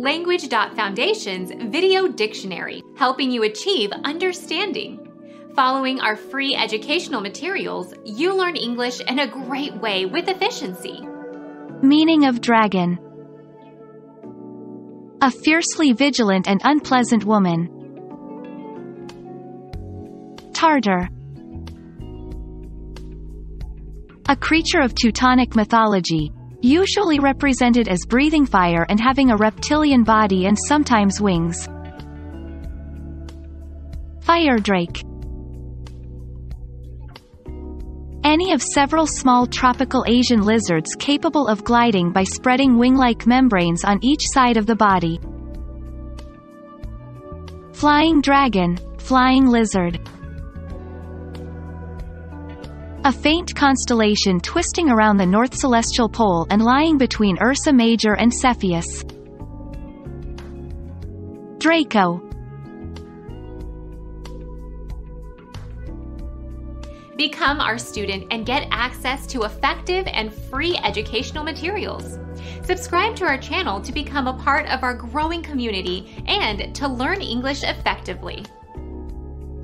Language.Foundation's Video Dictionary, helping you achieve understanding. Following our free educational materials, you learn English in a great way with efficiency. Meaning of dragon A fiercely vigilant and unpleasant woman. Tartar A creature of Teutonic mythology, usually represented as breathing fire and having a reptilian body and sometimes wings. Fire drake Any of several small tropical Asian lizards capable of gliding by spreading wing-like membranes on each side of the body. Flying dragon, flying lizard. A faint constellation twisting around the north celestial pole and lying between Ursa Major and Cepheus. Draco Become our student and get access to effective and free educational materials. Subscribe to our channel to become a part of our growing community and to learn English effectively.